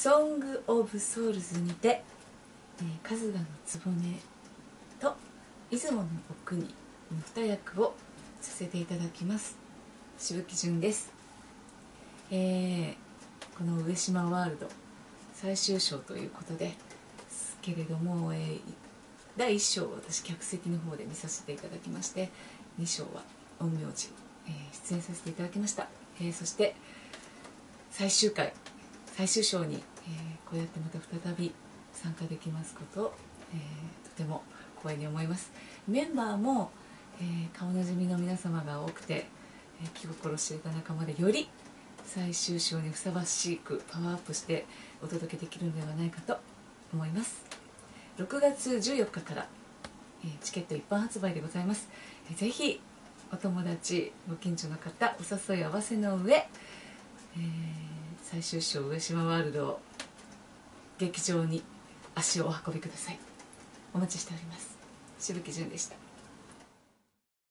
ソング・オブ・ソウルズにて、春日の局と出雲の奥に二役をさせていただきます。渋木順です、えー、この上島ワールド最終章ということですけれども、えー、第1章を私客席の方で見させていただきまして2章は陰陽師、え、出演させていただきました、えー、そして最終回最終章に、え、こうやってまた再び参加できますことを、え、とても光栄に思います。メンバーも、え、顔なじみの皆様が多くて、え、気心知れた仲間でより最終章にふさわしくパワーアップしてお届けできるのではないかと思います。6月14日から、えチケット一般発売でございます、えー、ぜひお友達ご近所の方お誘い合わせの上、えー最終章上島ワールド劇場に足をお運びください。お待ちしております。渋木純でした。